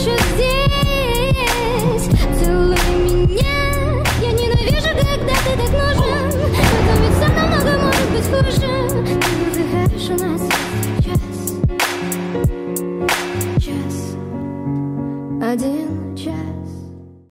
еще здесь. Целуй меня. Я ненавижу, когда ты так нужен. Потом ведь все намного может быть хуже. Ты выдыхаешь у нас час, Час Один час.